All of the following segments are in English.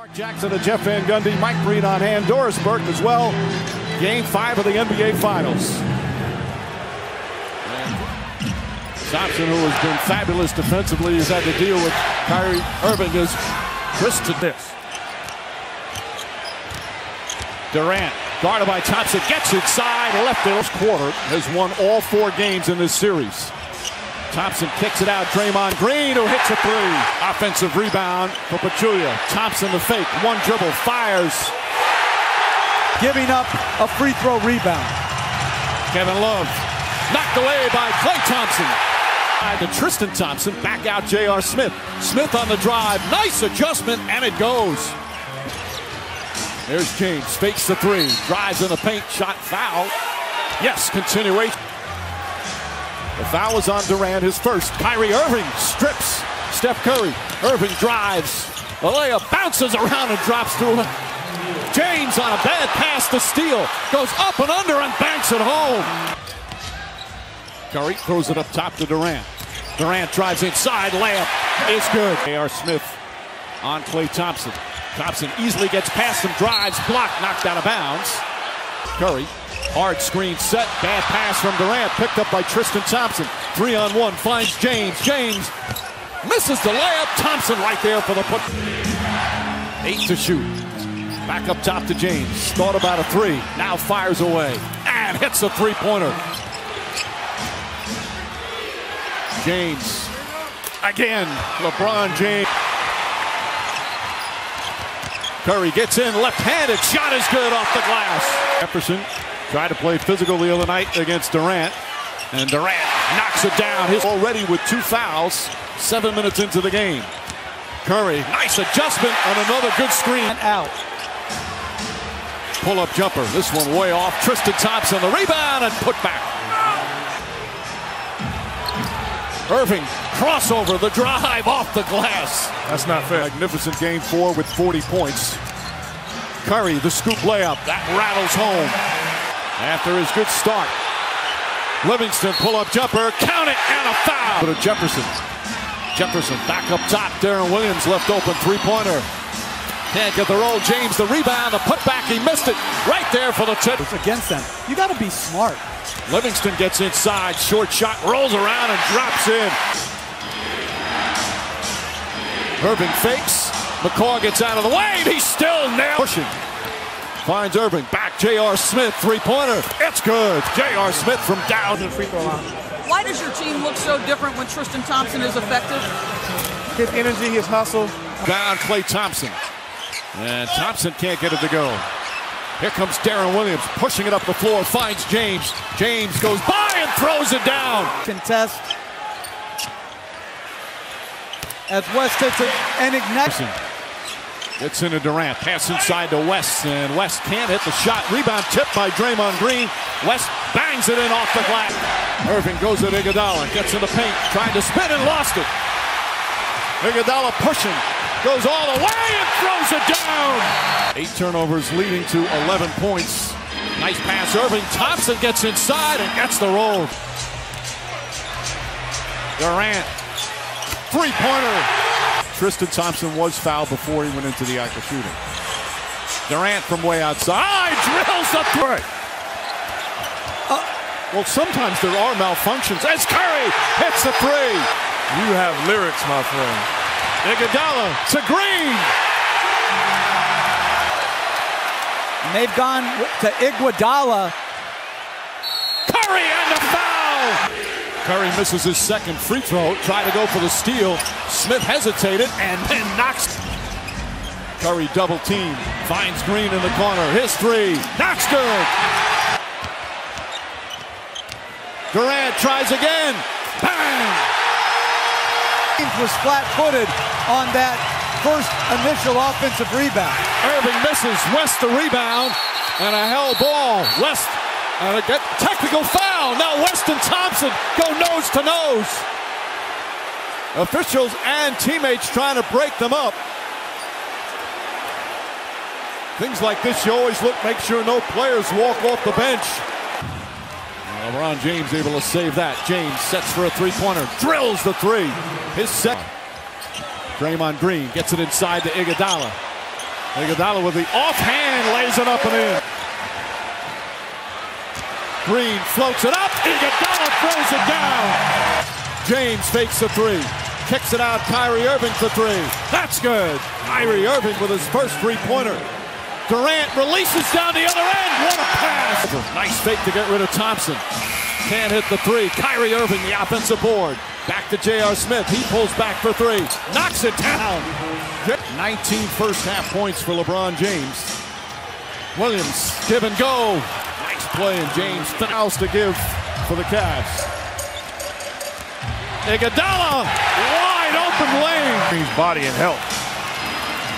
Mark Jackson and Jeff Van Gundy, Mike Breen on hand, Doris Burke as well. Game five of the NBA Finals. Thompson, who has been fabulous defensively, has had to deal with Kyrie Irving as Chris to this. Durant, guarded by Thompson, gets inside, left. This quarter has won all four games in this series. Thompson kicks it out. Draymond Green who hits a three. Offensive rebound for Pachulia. Thompson the fake. One dribble. Fires. Giving up a free throw rebound. Kevin Love. Knocked away by Klay Thompson. To Tristan Thompson. Back out J.R. Smith. Smith on the drive. Nice adjustment. And it goes. There's James. Fakes the three. Drives in the paint. Shot foul. Yes, continuation. The foul is on Durant, his first. Kyrie Irving strips Steph Curry. Irving drives. Layup bounces around and drops through. James on a bad pass to steal. Goes up and under and banks it home. Curry throws it up top to Durant. Durant drives inside. Layup is good. J.R. Smith on Klay Thompson. Thompson easily gets past him, drives, blocked, knocked out of bounds. Curry Hard screen set. Bad pass from Durant. Picked up by Tristan Thompson. Three on one. Finds James. James misses the layup. Thompson right there for the put. Eight to shoot. Back up top to James. Thought about a three. Now fires away. And hits a three pointer. James. Again. LeBron James. Curry gets in left-handed. Shot is good off the glass. Jefferson tried to play physical the other night against Durant. And Durant knocks it down. He's already with two fouls. Seven minutes into the game. Curry, nice adjustment on another good screen. And out. Pull-up jumper. This one way off. Tristan Thompson, the rebound and put back. Irving, crossover, the drive off the glass. That's not fair. Magnificent game four with 40 points. Curry, the scoop layup. That rattles home after his good start. Livingston pull-up jumper, count it, and a foul. To Jefferson. Jefferson back up top. Deron Williams left open three-pointer. Can't get the roll. James the rebound, the putback. He missed it right there for the tip. It's against them. You got to be smart. Livingston gets inside, short shot, rolls around and drops in. Irving fakes. McCaw gets out of the way. He's still nailed. Pushing. Finds Irving. Back J.R. Smith. Three-pointer. It's good. J.R. Smith from down the free throw line. Why does your team look so different when Tristan Thompson is effective? His energy, his hustle. Down Klay Thompson. And Thompson can't get it to go. Here comes Deron Williams pushing it up the floor. Finds James. James goes by and throws it down. Contest. As West takes it and ignites. Gets into Durant. Pass inside to West. And West can't hit the shot. Rebound tipped by Draymond Green. West bangs it in off the glass. Irving goes at Iguodala. Gets in the paint. Trying to spin and lost it. Iguodala pushing. Goes all the way and throws it down. Eight turnovers leading to 11 points. Nice pass. Irving Thompson gets inside and gets the roll. Durant. Three-pointer. Tristan Thompson was fouled before he went into the act of shooting. Durant from way outside drills the three. Uh, well, sometimes there are malfunctions. As Curry hits the three. You have lyrics, my friend. Iguodala to Green. And they've gone to Iguodala. Curry and the foul. Curry misses his second free throw. Tried to go for the steal. Smith hesitated and then knocks. Curry double team. Finds Green in the corner. His three. Knocks good. Durant tries again. Bang! was flat-footed on that first initial offensive rebound. Irving misses. West the rebound. And a held ball. West and a technical foul. Now Weston Thompson go nose to nose. Officials and teammates trying to break them up. Things like this, you always look, make sure no players walk off the bench. LeBron James able to save that. James sets for a three-pointer, drills the three. His second. Draymond Green gets it inside to Iguodala. Iguodala with the offhand lays it up and in. Green floats it up. Iguodala throws it down. James fakes the three. Kicks it out. Kyrie Irving for three. That's good. Kyrie Irving with his first three-pointer. Durant releases down the other end. What a pass. Nice fake to get rid of Thompson. Can't hit the three. Kyrie Irving, the offensive board. Back to J.R. Smith. He pulls back for three. Knocks it down. 19 first half points for LeBron James. Williams, give and go. Nice play, and James fouls to give for the Cavs. Iguodala, wide open lane. His body and health.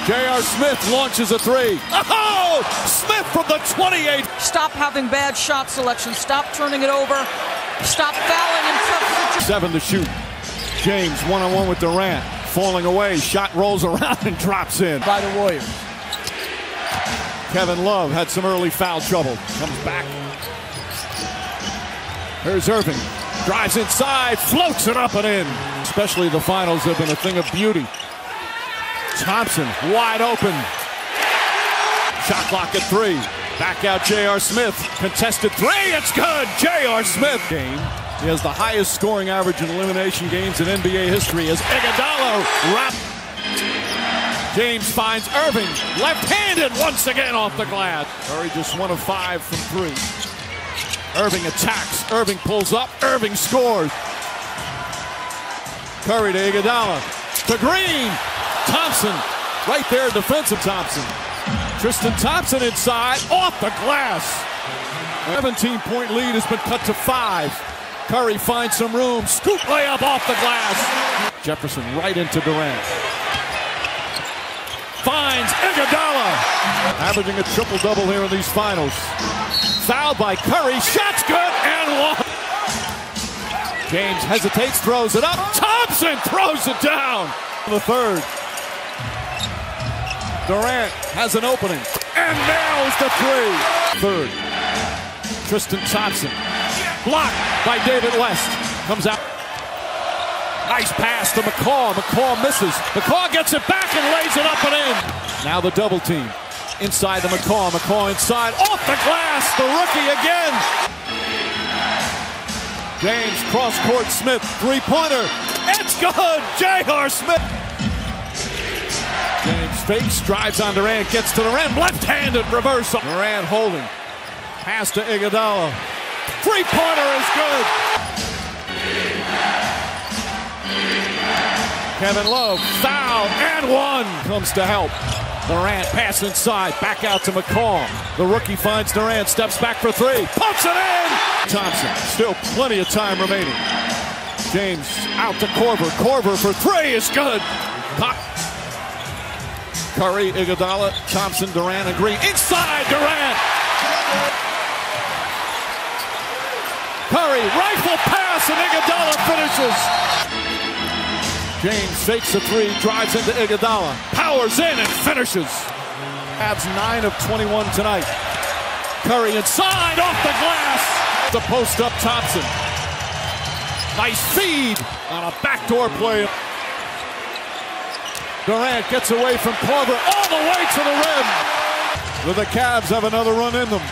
J.R. Smith launches a three. Oh! Smith from the 28. Stop having bad shot selection. Stop turning it over. Stop fouling in tough situations. Seven to shoot. James one on one with Durant. Falling away. Shot rolls around and drops in. By the Warriors. Kevin Love had some early foul trouble. Comes back. Here's Irving. Drives inside, floats it up and in. Especially the finals have been a thing of beauty. Thompson wide open. Shot clock at three. Back out J.R. Smith. Contested three. It's good. J.R. Smith. Game. He has the highest scoring average in elimination games in NBA history as Iguodala wrap. James finds Irving. Left-handed once again off the glass. Curry just one of five from three. Irving attacks. Irving pulls up. Irving scores. Curry to Iguodala. To Green. Thompson. Right there, defensive Thompson. Tristan Thompson inside. Off the glass. 17 point lead has been cut to five. Curry finds some room. Scoop layup off the glass. Jefferson right into Durant. Finds Iguodala. Averaging a triple double here in these finals. Fouled by Curry. Shot's good and one. James hesitates, throws it up. Thompson throws it down. The third. Durant has an opening and nails the three. Third. Tristan Thompson. Blocked by David West. Comes out. Nice pass to McCaw. McCaw misses. McCaw gets it back and lays it up and in. Now the double team. Inside the McCaw. McCaw inside. Off the glass. The rookie again. James cross court Smith. Three pointer. It's good. J.R. Smith. James fakes, drives on Durant, gets to the rim, left-handed reversal. Durant holding. Pass to Iguodala. Three-pointer is good. Kevin Love, foul, and one. Comes to help. Durant pass inside, back out to McCaw. The rookie finds Durant, steps back for three, pumps it in. Thompson, still plenty of time remaining. James out to Korver. Korver for three is good. Cock Curry, Iguodala, Thompson, Durant, and Green. Inside Durant. Curry, rifle pass, and Iguodala finishes. James fakes a three, drives into Iguodala, powers in and finishes. Abs 9 of 21 tonight. Curry inside, off the glass. The post up Thompson. Nice feed on a backdoor play. Durant gets away from Korver all the way to the rim. But the Cavs have another run in them.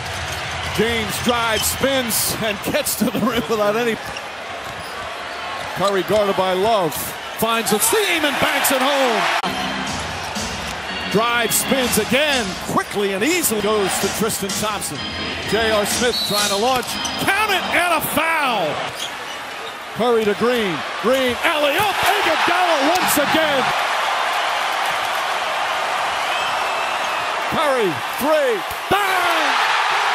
James drives, spins, and gets to the rim without any. Curry guarded by Love. Finds a seam and banks it home. Drive, spins again. Quickly and easily goes to Tristan Thompson. J.R. Smith trying to launch. Count it and a foul. Curry to Green. Green, alley up. Iguodala once again. Curry, three, bang!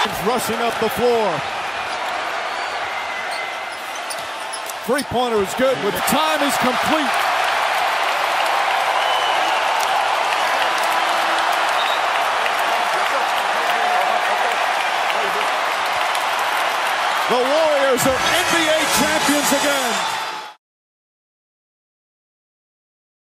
He's rushing up the floor. Three-pointer is good. With time is complete. The Warriors are NBA champions again.